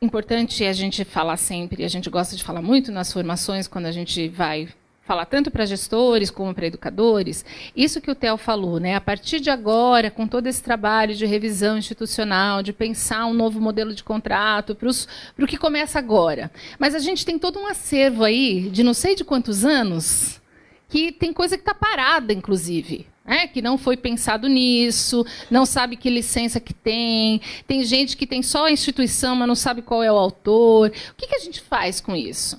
importante a gente falar sempre, a gente gosta de falar muito nas formações quando a gente vai falar tanto para gestores como para educadores, isso que o Theo falou, né? A partir de agora, com todo esse trabalho de revisão institucional, de pensar um novo modelo de contrato para o que começa agora. Mas a gente tem todo um acervo aí de não sei de quantos anos que tem coisa que está parada, inclusive. É, que não foi pensado nisso, não sabe que licença que tem, tem gente que tem só a instituição, mas não sabe qual é o autor. O que, que a gente faz com isso?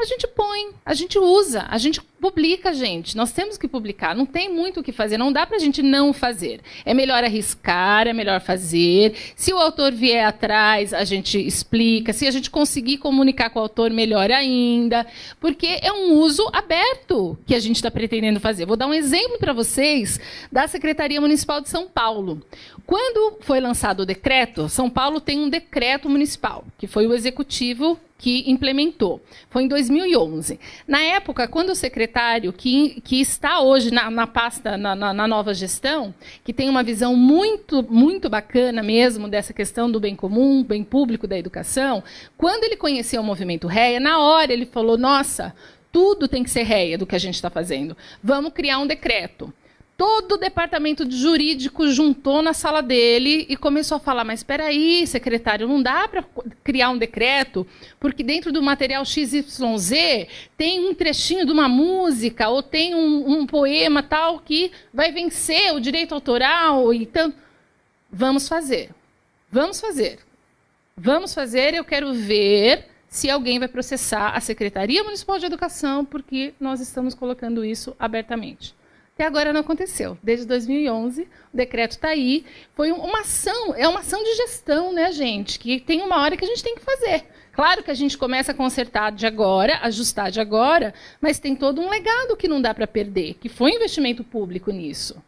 A gente põe, a gente usa, a gente publica, gente. Nós temos que publicar. Não tem muito o que fazer. Não dá para a gente não fazer. É melhor arriscar, é melhor fazer. Se o autor vier atrás, a gente explica. Se a gente conseguir comunicar com o autor, melhor ainda. Porque é um uso aberto que a gente está pretendendo fazer. Vou dar um exemplo para vocês da Secretaria Municipal de São Paulo. Quando foi lançado o decreto, São Paulo tem um decreto municipal, que foi o executivo que implementou. Foi em 2011. Na época, quando o secretário, que, que está hoje na, na pasta, na, na, na, nova gestão, que tem uma visão muito, muito bacana mesmo dessa questão do bem comum, bem público da educação, quando ele conheceu o movimento REA, na hora ele falou: nossa, tudo tem que ser REA do que a gente está fazendo. Vamos criar um decreto todo o departamento de jurídico juntou na sala dele e começou a falar: mas espera aí, secretário, não dá para criar um decreto, porque dentro do material XYZ tem um trechinho de uma música ou tem um, um poema tal que vai vencer o direito autoral. Então, vamos fazer. Vamos fazer. Vamos fazer, eu quero ver se alguém vai processar a Secretaria Municipal de Educação, porque nós estamos colocando isso abertamente. Até agora não aconteceu. Desde 2011, o decreto está aí. Foi uma ação, é uma ação de gestão, né, gente? Que tem uma hora que a gente tem que fazer. Claro que a gente começa a consertar de agora, ajustar de agora, mas tem todo um legado que não dá para perder, que foi investimento público nisso.